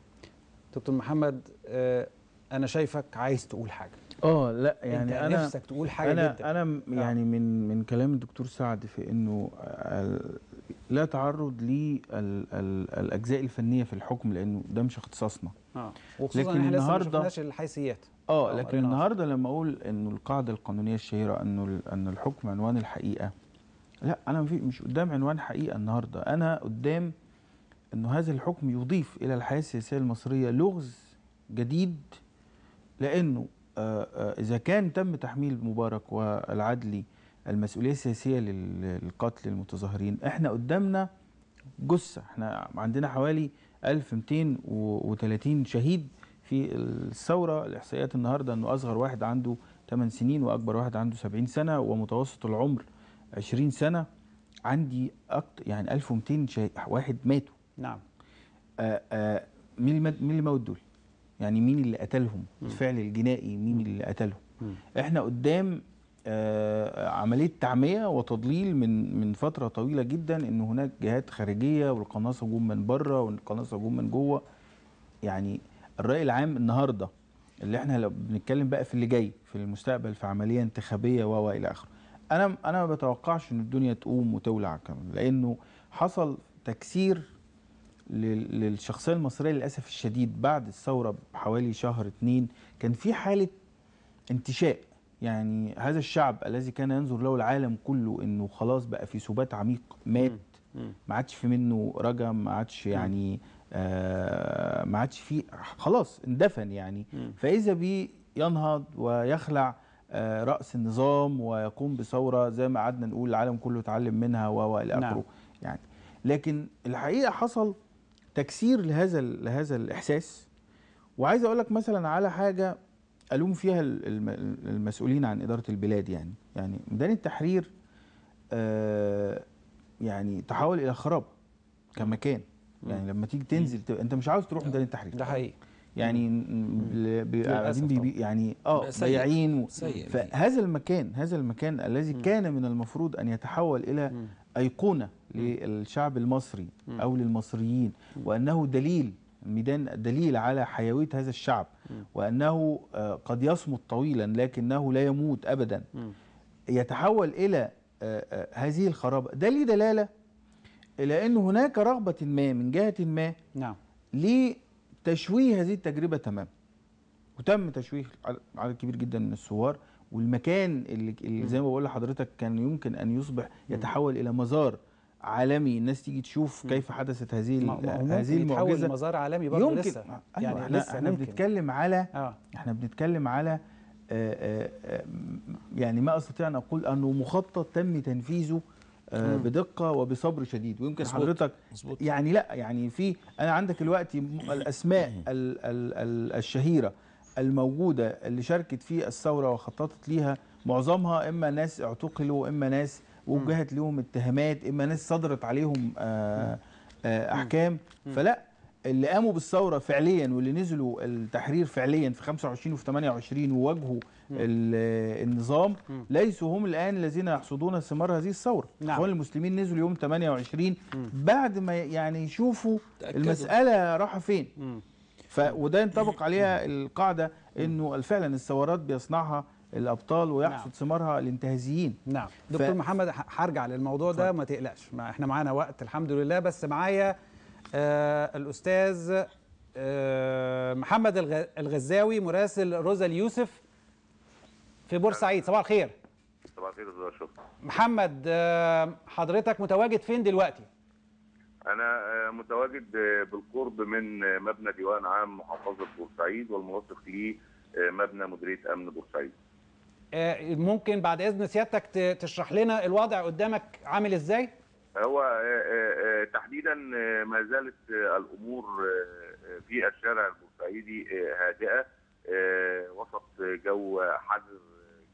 دكتور محمد آه، أنا شايفك عايز تقول حاجة.
آه لا يعني
انت
أنا
نفسك تقول حاجة
أنا
جدا.
أنا م- يعني من من كلام الدكتور سعد في إنه لا تعرض للاجزاء الفنية في الحكم لأنه ده مش اختصاصنا.
آه. وخصوصا
لكن
لسه ما الحيثيات.
آه
آه،
لكن. النهارده لما أقول إنه القاعدة القانونية الشهيرة إنه ان الحكم عنوان الحقيقة لا أنا مش قدام عنوان حقيقة النهارده. أنا قدام إنه هذا الحكم يضيف إلى الحياة السياسية المصرية لغز جديد لأنه آه، آه، إذا كان تم تحميل مبارك والعدلي المسؤولية السياسية لل- للقتل المتظاهرين إحنا قدامنا جثة إحنا عندنا حوالي 1230 شهيد في الثورة الإحصائيات النهارده إنه أصغر واحد عنده 8 سنين وأكبر واحد عنده 70 سنة ومتوسط العمر 20 سنة عندي أكتر يعني 1200 شا- واحد ماتوا
نعم
آه، مين اللي مات- دول؟ يعني مين اللي قتلهم؟ الفعل الجنائي مين اللي قتلهم؟ إحنا قدام آه، عملية تعمية وتضليل من من فترة طويلة جدا إن هناك جهات خارجية والقناصة جم من بره والقناصة جم من جوه. يعني الرأي العام النهارده اللي إحنا لو بنتكلم بقى في اللي جاي في المستقبل في عملية انتخابية و و إلى آخره. أنا أنا ما بتوقعش إن الدنيا تقوم وتولع كمان لأنه حصل تكسير للشخصية المصرية للأسف الشديد بعد الثورة بحوالي شهر اتنين كان في حالة انتشاء يعني هذا الشعب الذي كان ينظر له العالم كله إنه خلاص بقى في سبات عميق مات. ما عادش في منه رجا ما عادش يعني آه ما عادش في خلاص اندفن يعني. فإذا بيه ينهض ويخلع آه رأس النظام ويقوم بثورة زي ما قعدنا نقول العالم كله اتعلم منها و و إلى
نعم.
اخره يعني لكن الحقيقة حصل تكسير لهذا لهذا الإحساس. وعايز أقول لك مثلا على حاجة ألوم فيها ال- الم- المسؤولين عن إدارة البلاد يعني. يعني ميدان التحرير آه يعني تحول إلى خراب كمكان. يعني لما تيجي تنزل تبقى أنت مش عاوز تروح ميدان التحرير.
ده حقيقي.
يعني قاعدين بي- يعني
آه.
بياعين و-. فهذا المكان هذا المكان الذي كان من المفروض أن يتحول
إلى.
أيقونة للشعب المصري أو للمصريين وأنه دليل الميدان دليل على حيوية هذا الشعب وأنه آه، قد يصمت طويلا لكنه لا يموت ابدا.
مم.
يتحول إلى آه، آه، هذه الخرابة. ده ليه دلالة؟ إلى أن هناك رغبة ما من جهة ما
نعم.
لتشويه هذه التجربة تماما. وتم تشويه عدد- كبير جدا من الثوار والمكان اللي, اللي زي ما بقول لحضرتك كان يمكن أن يصبح يتحول إلى مزار عالمي الناس تيجي تشوف كيف حدثت هذه هذه المعجزة.
لمزار عالمي برضه
يمكن.
لسه.
أيوة
يعني
إحنا,
لسه
إحنا
ممكن.
بنتكلم على
آه.
إحنا بنتكلم على آه، آه، آه، يعني ما أستطيع أن أقول أنه مخطط تم تنفيذه آه، بدقة وبصبر شديد. ويمكن
مظبوط.
حضرتك
مظبوط.
يعني لا يعني في أنا عندك دلوقتي م- الأسماء ال ال ال الشهيرة الموجودة اللي شاركت في الثورة وخططت ليها معظمها إما ناس اعتقلوا إما ناس وجهت لهم اتهامات إما ناس صدرت عليهم آه آه أحكام. فلا اللي قاموا بالثورة فعليا واللي نزلوا التحرير فعليا في 25 وفي 28 وواجهوا ال- النظام ليسوا هم الآن الذين يحصدون ثمار هذه الثورة.
نعم.
أخوان المسلمين نزلوا يوم 28 بعد ما يعني يشوفوا
تأكدوا.
المسألة رايحه فين.
مم.
ف وده ينطبق عليها القاعدة إنه فعلا الثورات بيصنعها الأبطال ويحصد
نعم.
ثمارها الانتهازيين.
نعم. دكتور محمد ه- هرجع للموضوع ده ما تقلقش. ما إحنا معانا وقت الحمد لله. بس معايا آه الأستاذ آه محمد الغ- الغزاوي مراسل روزا اليوسف في بورسعيد. صباح الخير.
صباح الخير يا أستاذ شكرا
محمد آه حضرتك متواجد فين دلوقتي؟
أنا آه، متواجد آه، بالقرب من آه، مبنى ديوان عام محافظة بورسعيد والمرافق ليه آه، مبنى مديرية أمن بورسعيد.
ممكن بعد إذن سيادتك تشرح لنا الوضع قدامك عامل إزاي؟
هو آه، آه، آه، تحديدا آه، ما زالت آه، الأمور آه، آه، في الشارع البورسعيدي آه، هادئة آه، وسط جو حذر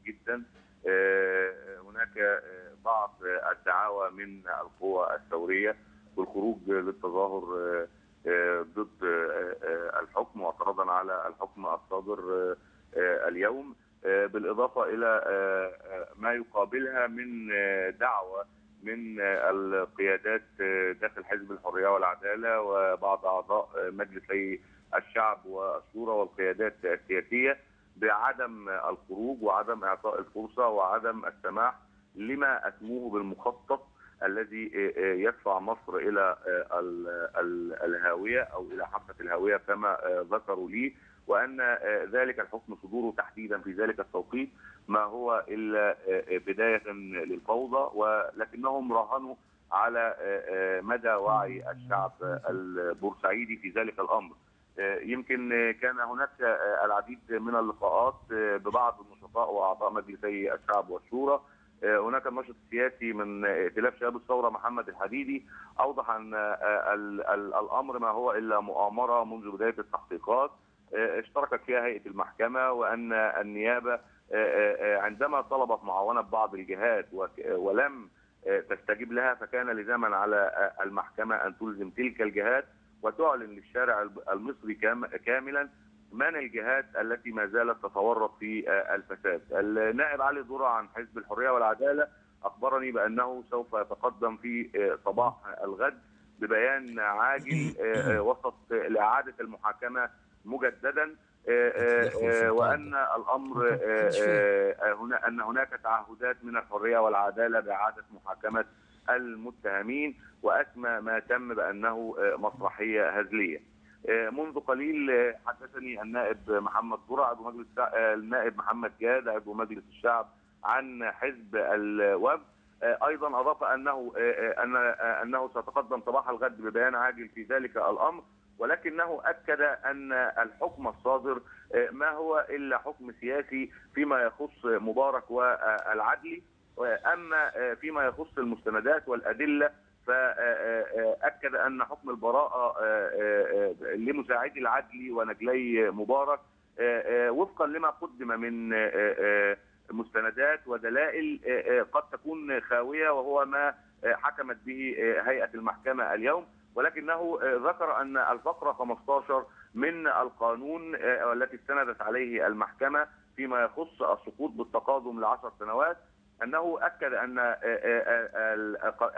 جدا. آه، هناك آه، بعض آه، الدعاوى من القوى الثورية
بالخروج للتظاهر آه، آه، ضد آه، آه، الحكم واعتراضا على الحكم الصادر آه، آه، اليوم. آه، بالإضافة إلى آه، آه، ما يقابلها من آه، دعوة من آه، القيادات آه، داخل حزب الحرية والعدالة وبعض أعضاء آه، مجلسي الشعب والشورى والقيادات السياسية بعدم الخروج وعدم إعطاء الفرصة وعدم السماح لما أسموه بالمخطط الذي يدفع مصر إلى ال- ال- الهاوية أو إلى حافه الهاوية كما ذكروا لي. وأن ذلك الحكم صدوره تحديدا في ذلك التوقيت ما هو إلا بداية للفوضى ولكنهم راهنوا على مدى وعي الشعب البورسعيدي في ذلك الأمر. يمكن كان هناك العديد من اللقاءات ببعض النشطاء وأعضاء مجلسي الشعب والشورى. هناك الناشط السياسي من ائتلاف شباب الثورة محمد الحديدي. أوضح أن ال- ال- الأمر ما هو إلا مؤامرة منذ بداية التحقيقات. اشتركت فيها هيئة المحكمة وأن النيابة عندما طلبت معاونة بعض الجهات ولم تستجيب لها فكان لزاما على المحكمة أن تلزم تلك الجهات وتعلن للشارع المصري كام- كاملا من الجهات التي ما زالت تتورط في آه، الفساد. النائب علي ذرة عن حزب الحرية والعدالة أخبرني بأنه سوف يتقدم في آه، صباح الغد ببيان عاجل آه، آه، وسط آه، لإعادة المحاكمة مجددا آه، آه، وأن الأمر آه، هنا أن هناك تعهدات من الحرية والعدالة باعاده محاكمة المتهمين وأسمى ما تم بأنه مسرحية هزلية. منذ قليل حدثني النائب محمد برع عضو مجلس النائب محمد جاد عضو مجلس الشعب عن حزب الوفد. أيضا أضاف أنه أن أنه سيتقدم صباح الغد ببيان عاجل في ذلك الأمر. ولكنه أكد أن الحكم الصادر ما هو إلا حكم سياسي فيما يخص مبارك والعدلي آه، فيما يخص المستندات والأدلة فأكد أن حكم البراءة لمساعدي العدلي ونجلي مبارك وفقا لما قدم من مستندات ودلائل قد تكون خاوية وهو ما حكمت به هيئة المحكمة اليوم. ولكنه آه، ذكر أن الفقرة 15 من القانون آه، التي استندت عليه المحكمة فيما يخص السقوط بالتقادم لعشر سنوات أنه أكد أن آه،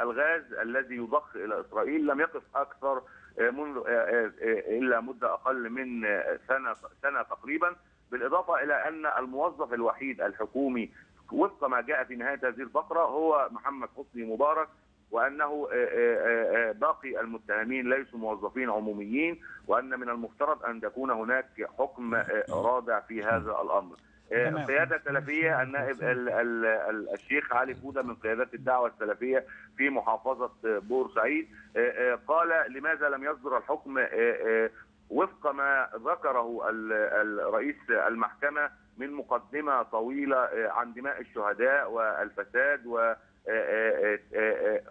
الغاز الذي يضخ إلى إسرائيل لم يقف أكثر منذ إلا مدة أقل من سنة سنة تقريبا بالإضافة إلى أن الموظف الوحيد الحكومي وفق ما جاء في نهاية هذه الفقرة هو محمد حسني مبارك وأنه آه، آه، آه، باقي المتهمين ليسوا موظفين عموميين وأن من المفترض أن تكون هناك حكم رادع في هذا الأمر. آه،
تمام.
قياده سلفيه النائب ال- ال- ال- الشيخ علي فودة من قيادات الدعوة السلفية في محافظة بورسعيد قال لماذا لم يصدر الحكم وفق ما ذكره رئيس المحكمة من مقدمة طويلة عن دماء الشهداء والفساد و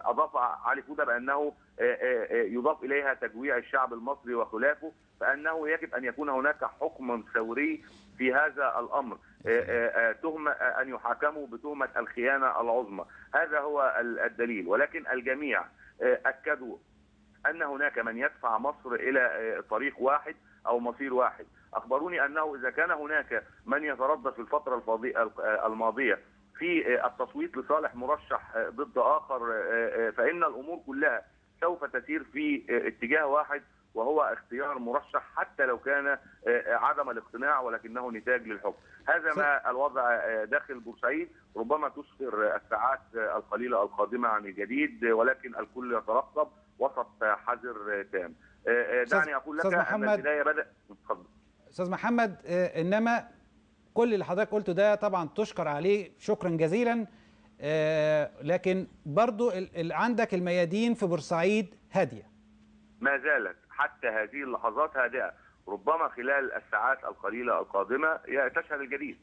أضاف علي فوده بأنه آه، آه، آه، يضاف إليها تجويع الشعب المصري وخلافه فانه يجب أن يكون هناك حكم ثوري في هذا الأمر. آه، آه، آه، تهمه آه، أن يحاكموا بتهمة الخيانة العظمى. هذا هو ال- الدليل. ولكن الجميع آه، أكدوا أن هناك من يدفع مصر إلى آه، طريق واحد أو مصير واحد. أخبروني أنه إذا كان هناك من يتردد في الفترة آه، الماضية في التصويت لصالح مرشح ضد آخر فإن الأمور كلها سوف تسير في اتجاه واحد وهو اختيار مرشح حتى لو كان عدم الاقتناع ولكنه نتاج للحكم. هذا ما الوضع داخل بورسعيد. ربما تسفر الساعات القليلة القادمة عن الجديد ولكن الكل يترقب وسط حذر تام. دعني أقول لك
أن.
البداية بدا اتفضل.
أستاذ محمد إنما كل اللي حضرتك قلته ده طبعا تشكر عليه شكرا جزيلا. آه، لكن برضو عندك الميادين في بورسعيد هادية.
ما زالت حتى هذه اللحظات هادئة. ربما خلال الساعات القليلة القادمة ي- تشهد الجديد.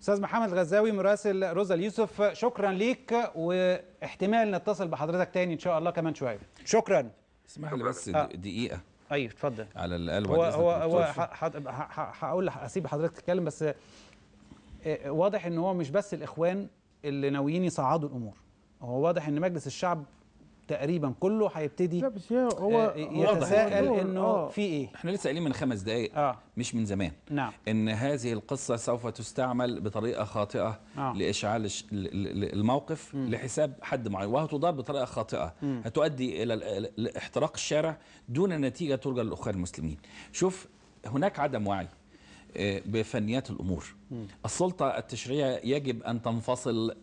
أستاذ محمد غزاوي مراسل روزا اليوسف شكرا ليك واحتمال نتصل بحضرتك تاني إن شاء الله كمان شوية. شكرا.
اسمح لي بس
آه.
دقيقة.
أيوه اتفضل
على الاقل
هو هو. هو هقول هسيب حضرتك تتكلم بس آه، واضح إن هو مش بس الإخوان اللي ناويين يصعدوا الأمور هو واضح إن مجلس الشعب تقريبا كله هيبتدي
هو
آه، يتساءل إنه
آه.
في إيه.
إحنا لسه قايلين من خمس دقائق
آه.
مش من زمان.
نعم.
إن هذه القصة سوف تستعمل بطريقة خاطئة
آه.
لإشعال الموقف لحساب حد معين وهتدار بطريقة خاطئة. هتؤدي إلى ال- ال- احتراق الشارع دون نتيجة ترجى للأخوان المسلمين. شوف هناك عدم وعي آه، بفنيات الأمور. السلطة التشريعية يجب أن تنفصل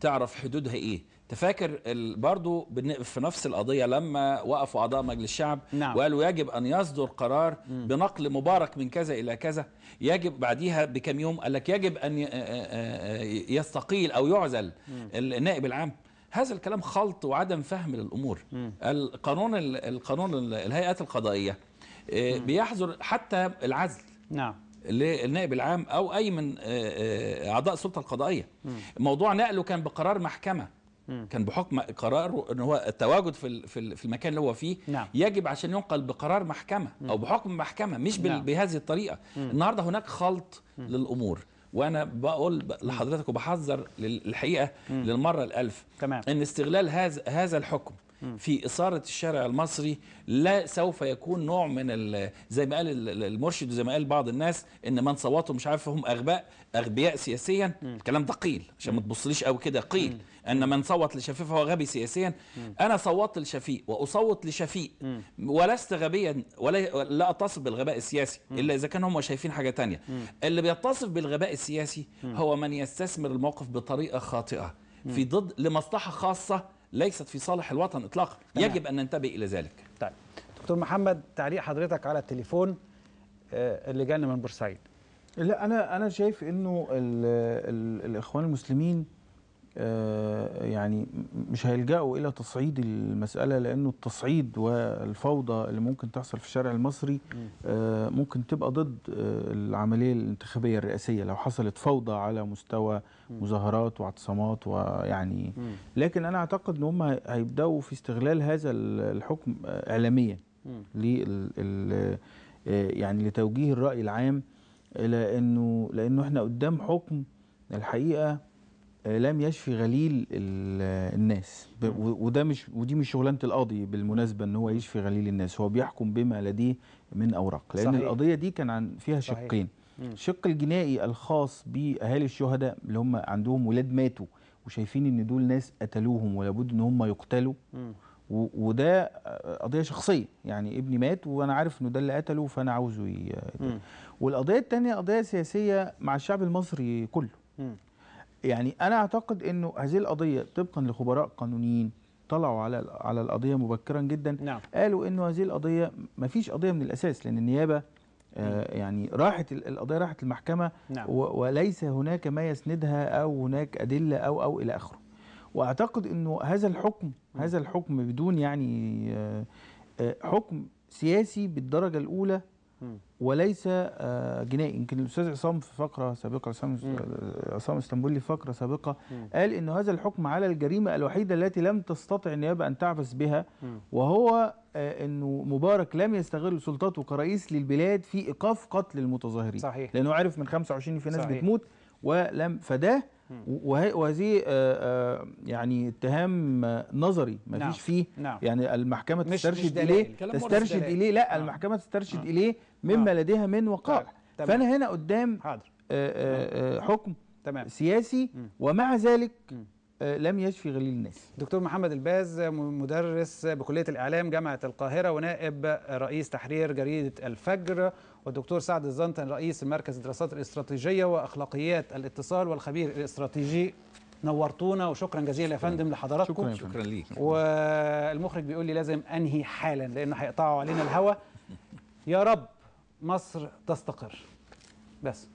تعرف حدودها إيه؟ تفاكر برضو في نفس القضية لما وقفوا أعضاء مجلس الشعب
نعم.
وقالوا يجب أن يصدر قرار بنقل مبارك من كذا إلى كذا يجب بعديها بكم يوم قال لك يجب أن يستقيل أو يعزل النائب العام. هذا الكلام خلط وعدم فهم للأمور. القانون ال- القانون ال- الهيئات القضائية آه، بيحظر حتى العزل
نعم.
للنائب العام أو أي من آه، آه، أعضاء السلطة القضائية. موضوع نقله كان بقرار محكمة. كان بحكم قرار إن هو التواجد في في ال- في المكان اللي هو فيه
نعم.
يجب عشان ينقل بقرار محكمة أو بحكم محكمة مش
نعم.
بهذه الطريقة. النهارده هناك خلط للأمور. وأنا بقول لحضرتك وبحذر الحقيقة للمرة الألف
تمام.
إن استغلال هذا هذا الحكم في إثارة الشارع المصري لا سوف يكون نوع من زي ما قال ال- ال- المرشد وزي ما قال بعض الناس إن من صوتوا مش عارف هم اغباء أغبياء سياسيا. الكلام ده قيل عشان ما تبصليش قوي كده قيل إن من صوت لشفيق فهو غبي سياسيا. أنا صوتت لشفيق وأصوت لشفيق. ولست غبيا ولا لا أتصف بالغباء السياسي إلا إذا كانوا هم شايفين حاجة تانية. اللي بيتصف بالغباء السياسي هو من يستثمر الموقف بطريقة خاطئة في ضد لمصلحة خاصة ليست في صالح الوطن اطلاقا.
تمام.
يجب أن ننتبه إلى ذلك.
طيب. دكتور محمد تعليق حضرتك على التليفون آه، اللي جانا من بورسعيد.
لا أنا أنا شايف إنه ال ال الإخوان المسلمين يعني م- مش هيلجأوا إلى تصعيد المسألة لأنه التصعيد والفوضى اللي ممكن تحصل في الشارع المصري آه، ممكن تبقى ضد آه، العملية الانتخابية الرئاسية لو حصلت فوضى على مستوى مظاهرات واعتصامات ويعني لكن أنا أعتقد إن هم هي- هيبدأوا في استغلال هذا ال- الحكم آه، اعلاميا لل آه، يعني لتوجيه الرأي العام إلى إنه لأنه إحنا قدام حكم الحقيقة آه، لم يشفي غليل ال- الناس. وده مش ودي مش شغلانة القاضي بالمناسبة إن هو يشفي غليل الناس. هو بيحكم بما لديه من أوراق. لأن
صحيح.
القضية دي كان عن فيها
صحيح.
شقين. الشق الجنائي الخاص بأهالي الشهداء اللي هم عندهم ولاد ماتوا وشايفين إن دول ناس قتلوهم ولابد إن هم يقتلوا. و- وده آه، قضية شخصية. يعني ابني مات وأنا عارف إنه ده اللي قتله فأنا عاوزه. والقضية الثانية قضية سياسية مع الشعب المصري كله.
مم.
يعني أنا أعتقد إنه هذه القضية طبقا لخبراء قانونيين طلعوا على على القضية مبكرا جدا
نعم.
قالوا إنه هذه القضية ما فيش قضية من الأساس لأن النيابة آه يعني راحت ال- القضية راحت المحكمة
نعم.
وليس هناك ما يسندها أو هناك أدلة أو أو إلى آخره وأعتقد إنه هذا الحكم هذا الحكم بدون يعني آه، آه، حكم سياسي بالدرجة
الأولى.
وليس آه، جنائي. يمكن الأستاذ عصام في فقرة سابقة عصام عصام اسطنبولي في فقرة سابقة قال انه هذا الحكم على الجريمة الوحيدة التي لم تستطع النيابة أن تعبث بها وهو آه، انه مبارك لم يستغل سلطته كرئيس للبلاد في إيقاف قتل المتظاهرين.
صحيح.
لأنه عرف من 25 في ناس
صحيح.
بتموت ولم فده وهذه آه، آه، يعني اتهام نظري ما
نعم.
فيش فيه
نعم.
يعني المحكمة
مش- مش
تسترشد
دلائل.
اليه تسترشد. إليه لا
آه.
المحكمة تسترشد إليه مما
آه.
لديها من وقائع
طيب. تمام.
فأنا هنا قدام
حاضر
آه، آه، حكم
تمام
سياسي ومع ذلك لم يشفي غليل الناس.
دكتور محمد الباز مدرس بكلية الإعلام جامعة القاهرة ونائب رئيس تحرير جريدة الفجر والدكتور سعد الزنطن رئيس مركز الدراسات الاستراتيجية وأخلاقيات الاتصال والخبير الاستراتيجي. نورتونا وشكرا جزيلا يا فندم لحضراتكم.
شكرا.
شكرا ليك.
والمخرج بيقول لي لازم أنهي حالا لأنه هيقطعوا علينا الهوا. يا رب مصر تستقر. بس.